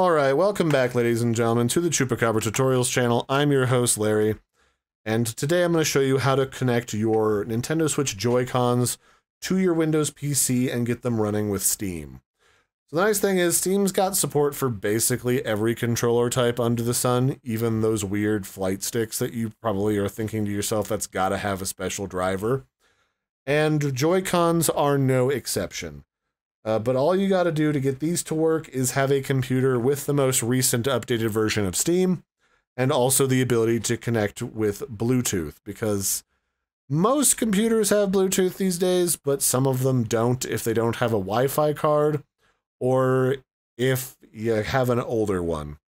Alright, welcome back ladies and gentlemen to the Chupacabra Tutorials channel. I'm your host Larry, and today I'm going to show you how to connect your Nintendo Switch Joy-Cons to your Windows PC and get them running with Steam. So the nice thing is Steam's got support for basically every controller type under the sun, even those weird flight sticks that you probably are thinking to yourself that's got to have a special driver. And Joy-Cons are no exception. Uh, but all you got to do to get these to work is have a computer with the most recent updated version of Steam and also the ability to connect with Bluetooth because most computers have Bluetooth these days, but some of them don't if they don't have a Wi Fi card or if you have an older one.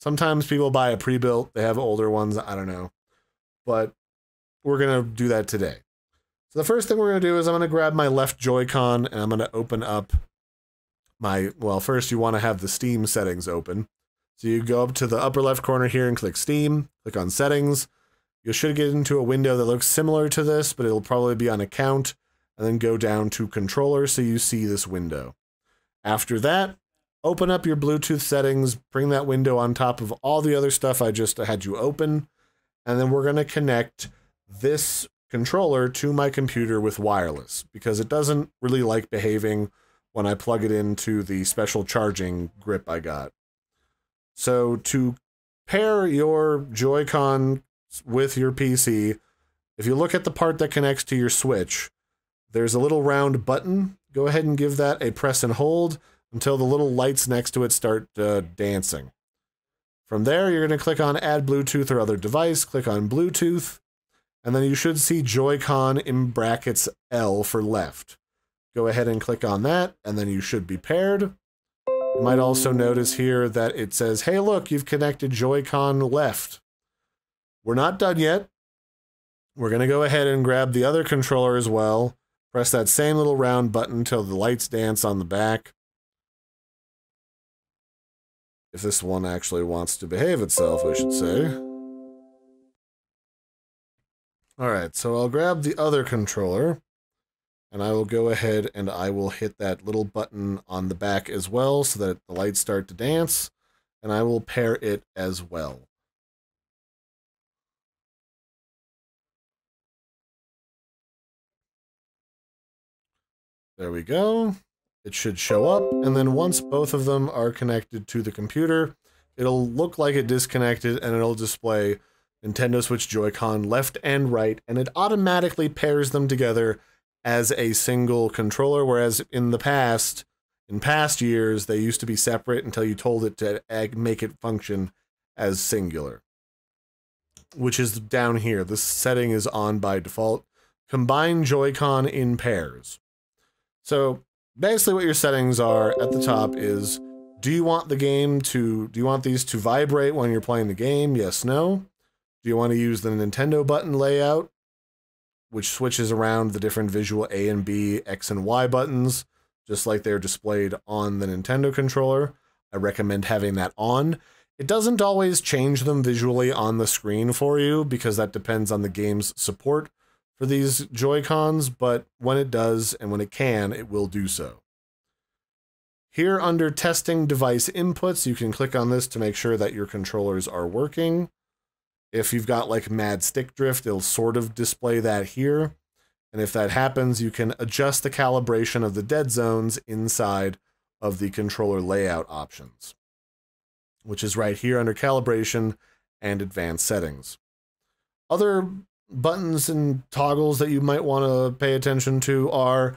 Sometimes people buy a pre built, they have older ones, I don't know. But we're going to do that today. So the first thing we're going to do is I'm going to grab my left Joy-Con and I'm going to open up my, well, first you want to have the Steam settings open. So you go up to the upper left corner here and click Steam, click on Settings. You should get into a window that looks similar to this, but it'll probably be on Account, and then go down to Controller so you see this window. After that, open up your Bluetooth settings, bring that window on top of all the other stuff I just had you open, and then we're going to connect this controller to my computer with wireless because it doesn't really like behaving when I plug it into the special charging grip I got. So to pair your Joy-Con with your PC, if you look at the part that connects to your Switch, there's a little round button. Go ahead and give that a press and hold until the little lights next to it start uh, dancing. From there, you're going to click on Add Bluetooth or other device, click on Bluetooth, and then you should see Joy-Con in brackets L for left. Go ahead and click on that, and then you should be paired. You might also notice here that it says, hey, look, you've connected Joy-Con left. We're not done yet. We're going to go ahead and grab the other controller as well. Press that same little round button till the lights dance on the back. If this one actually wants to behave itself, I should say. Alright, so I'll grab the other controller, and I will go ahead and I will hit that little button on the back as well so that the lights start to dance, and I will pair it as well. There we go. It should show up, and then once both of them are connected to the computer, it'll look like it disconnected and it'll display Nintendo Switch Joy-Con left and right, and it automatically pairs them together as a single controller, whereas in the past, in past years, they used to be separate until you told it to make it function as singular. Which is down here. This setting is on by default. Combine Joy-Con in pairs. So basically what your settings are at the top is do you want the game to do you want these to vibrate when you're playing the game? Yes, no. Do you want to use the Nintendo button layout, which switches around the different visual A and B, X and Y buttons, just like they're displayed on the Nintendo controller? I recommend having that on. It doesn't always change them visually on the screen for you because that depends on the game's support for these Joy-Cons, but when it does and when it can, it will do so. Here under testing device inputs, you can click on this to make sure that your controllers are working. If you've got like mad stick drift, it'll sort of display that here. And if that happens, you can adjust the calibration of the dead zones inside of the controller layout options, which is right here under calibration and advanced settings. Other buttons and toggles that you might want to pay attention to are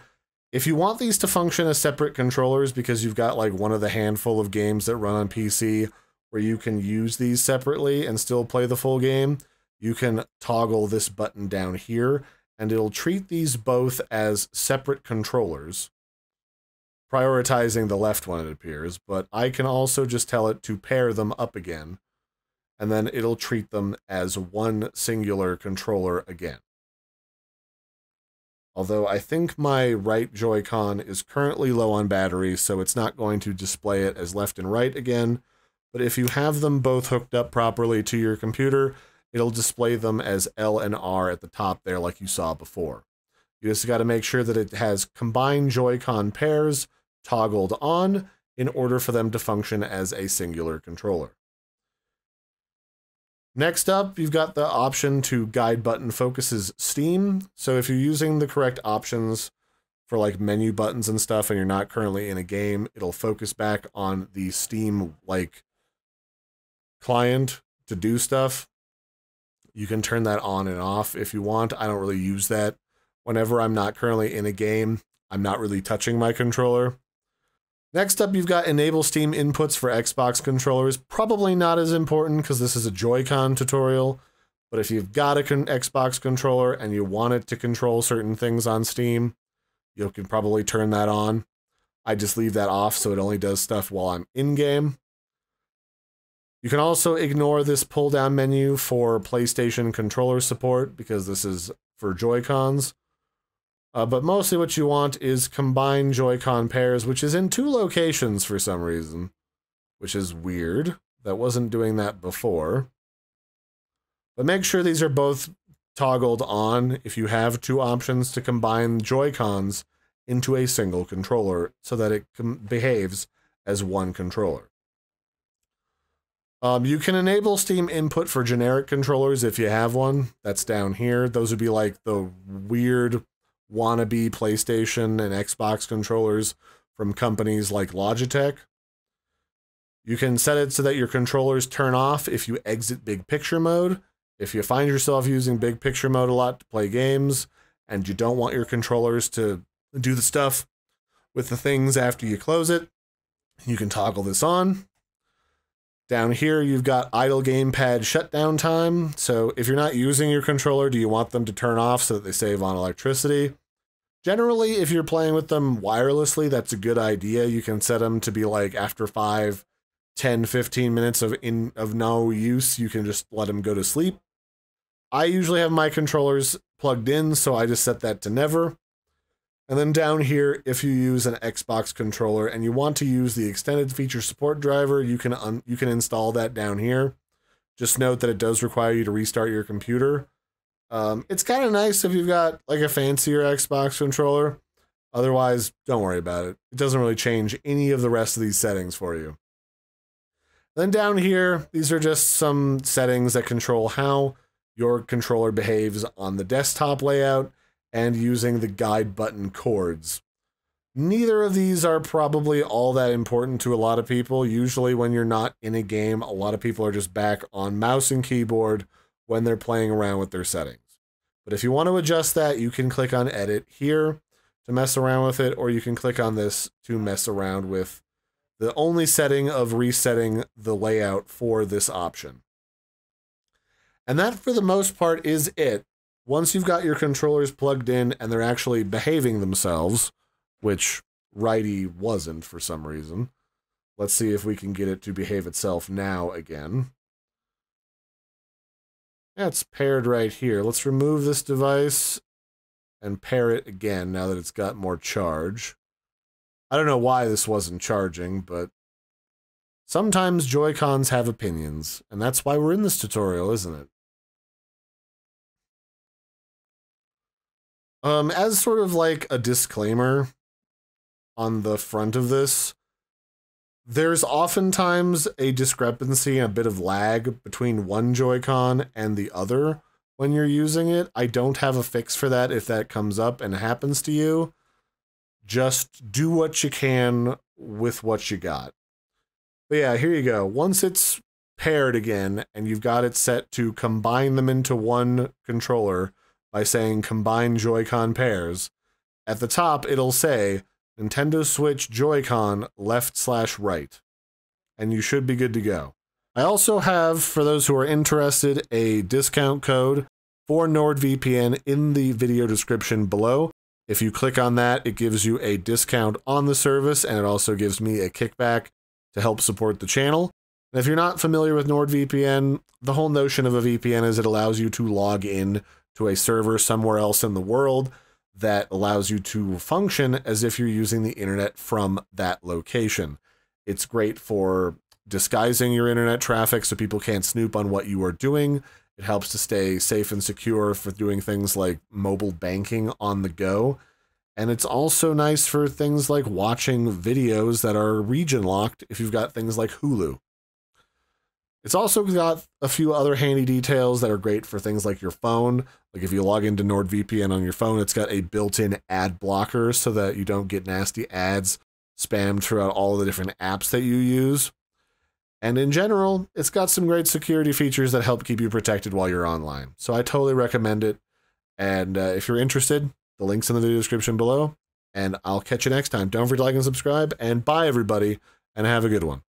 if you want these to function as separate controllers because you've got like one of the handful of games that run on PC where you can use these separately and still play the full game, you can toggle this button down here and it'll treat these both as separate controllers, prioritizing the left one, it appears, but I can also just tell it to pair them up again, and then it'll treat them as one singular controller again. Although I think my right Joy-Con is currently low on battery, so it's not going to display it as left and right again, but if you have them both hooked up properly to your computer, it'll display them as L and R at the top there like you saw before. You just got to make sure that it has combined Joy-Con pairs toggled on, in order for them to function as a singular controller. Next up, you've got the option to guide button focuses Steam. So if you're using the correct options for like menu buttons and stuff and you're not currently in a game, it'll focus back on the Steam like client to do stuff. You can turn that on and off if you want. I don't really use that. Whenever I'm not currently in a game, I'm not really touching my controller. Next up, you've got enable Steam inputs for Xbox controllers. Probably not as important because this is a Joy-Con tutorial, but if you've got an con Xbox controller and you want it to control certain things on Steam, you can probably turn that on. I just leave that off so it only does stuff while I'm in-game. You can also ignore this pull-down menu for PlayStation controller support because this is for Joy-Cons. Uh, but mostly what you want is combine Joy-Con pairs, which is in two locations for some reason, which is weird. That wasn't doing that before. But make sure these are both toggled on if you have two options to combine Joy-Cons into a single controller so that it behaves as one controller. Um, you can enable Steam input for generic controllers if you have one. That's down here. Those would be like the weird wannabe PlayStation and Xbox controllers from companies like Logitech. You can set it so that your controllers turn off if you exit big picture mode. If you find yourself using big picture mode a lot to play games and you don't want your controllers to do the stuff with the things after you close it, you can toggle this on. Down here, you've got idle gamepad shutdown time. So if you're not using your controller, do you want them to turn off so that they save on electricity? Generally, if you're playing with them wirelessly, that's a good idea. You can set them to be like after 5, 10, 15 minutes of in of no use, you can just let them go to sleep. I usually have my controllers plugged in, so I just set that to never. And then down here, if you use an Xbox controller and you want to use the extended feature support driver, you can you can install that down here. Just note that it does require you to restart your computer. Um, it's kind of nice if you've got like a fancier Xbox controller. Otherwise, don't worry about it. It doesn't really change any of the rest of these settings for you. Then down here, these are just some settings that control how your controller behaves on the desktop layout and using the guide button chords. Neither of these are probably all that important to a lot of people. Usually when you're not in a game, a lot of people are just back on mouse and keyboard when they're playing around with their settings. But if you want to adjust that, you can click on edit here to mess around with it, or you can click on this to mess around with the only setting of resetting the layout for this option. And that, for the most part, is it. Once you've got your controllers plugged in and they're actually behaving themselves, which Righty wasn't for some reason, let's see if we can get it to behave itself now again. It's paired right here. Let's remove this device and pair it again now that it's got more charge. I don't know why this wasn't charging, but sometimes Joy-Cons have opinions, and that's why we're in this tutorial, isn't it? Um, as sort of like a disclaimer on the front of this, there's oftentimes a discrepancy and a bit of lag between one Joy-Con and the other when you're using it. I don't have a fix for that if that comes up and happens to you. Just do what you can with what you got. But yeah, here you go. Once it's paired again and you've got it set to combine them into one controller by saying combine Joy-Con pairs, at the top it'll say Nintendo Switch Joy-Con left slash right. And you should be good to go. I also have, for those who are interested, a discount code for NordVPN in the video description below. If you click on that, it gives you a discount on the service and it also gives me a kickback to help support the channel. And if you're not familiar with NordVPN, the whole notion of a VPN is it allows you to log in to a server somewhere else in the world that allows you to function as if you're using the internet from that location. It's great for disguising your internet traffic so people can't snoop on what you are doing. It helps to stay safe and secure for doing things like mobile banking on the go. And it's also nice for things like watching videos that are region locked if you've got things like Hulu. It's also got a few other handy details that are great for things like your phone. Like if you log into NordVPN on your phone, it's got a built in ad blocker so that you don't get nasty ads spammed throughout all the different apps that you use. And in general, it's got some great security features that help keep you protected while you're online. So I totally recommend it. And uh, if you're interested, the link's in the video description below. And I'll catch you next time. Don't forget to like and subscribe. And bye, everybody, and have a good one.